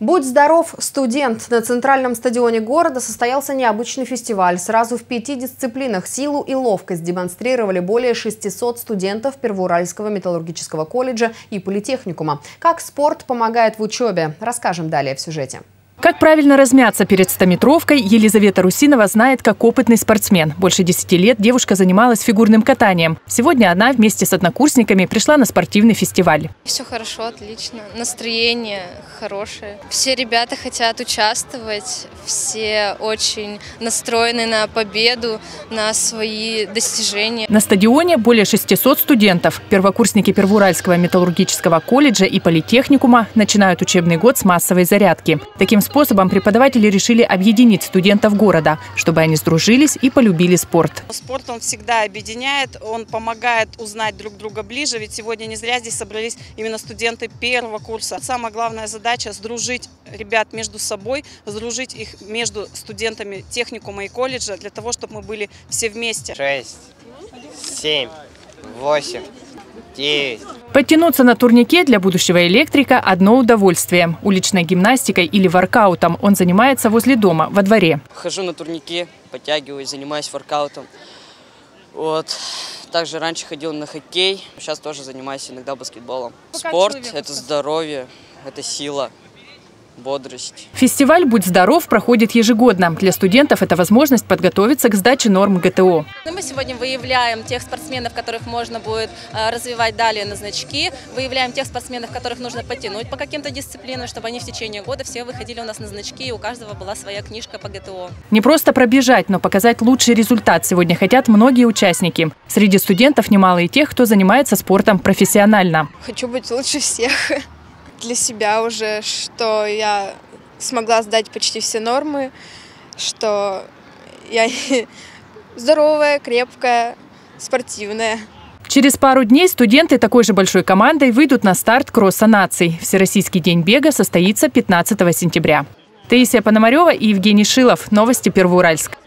Будь здоров, студент! На центральном стадионе города состоялся необычный фестиваль. Сразу в пяти дисциплинах силу и ловкость демонстрировали более 600 студентов Первоуральского металлургического колледжа и политехникума. Как спорт помогает в учебе, расскажем далее в сюжете. Как правильно размяться перед стометровкой, Елизавета Русинова знает как опытный спортсмен. Больше 10 лет девушка занималась фигурным катанием. Сегодня она вместе с однокурсниками пришла на спортивный фестиваль. Все хорошо, отлично. Настроение хорошее. Все ребята хотят участвовать. Все очень настроены на победу, на свои достижения. На стадионе более 600 студентов. Первокурсники Первоуральского металлургического колледжа и политехникума начинают учебный год с массовой зарядки. Таким способом преподаватели решили объединить студентов города, чтобы они сдружились и полюбили спорт. Спорт он всегда объединяет, он помогает узнать друг друга ближе, ведь сегодня не зря здесь собрались именно студенты первого курса. Самая главная задача – сдружить ребят между собой, сдружить их между студентами техникума и колледжа, для того, чтобы мы были все вместе. Шесть, семь, восемь. 9. Подтянуться на турнике для будущего электрика – одно удовольствие. Уличной гимнастикой или воркаутом он занимается возле дома, во дворе. Хожу на турнике, подтягиваюсь, занимаюсь воркаутом. Вот. Также раньше ходил на хоккей, сейчас тоже занимаюсь иногда баскетболом. Спорт – это здоровье, это сила бодрость. Фестиваль «Будь здоров» проходит ежегодно. Для студентов это возможность подготовиться к сдаче норм ГТО. Ну, мы сегодня выявляем тех спортсменов, которых можно будет э, развивать далее на значки, выявляем тех спортсменов, которых нужно подтянуть по каким-то дисциплинам, чтобы они в течение года все выходили у нас на значки, и у каждого была своя книжка по ГТО. Не просто пробежать, но показать лучший результат сегодня хотят многие участники. Среди студентов немало и тех, кто занимается спортом профессионально. Хочу быть лучше всех для себя уже, что я смогла сдать почти все нормы, что я здоровая, крепкая, спортивная. Через пару дней студенты такой же большой командой выйдут на старт кросса наций. Всероссийский день бега состоится 15 сентября. Таисия Пономарева и Евгений Шилов. Новости Первоуральск.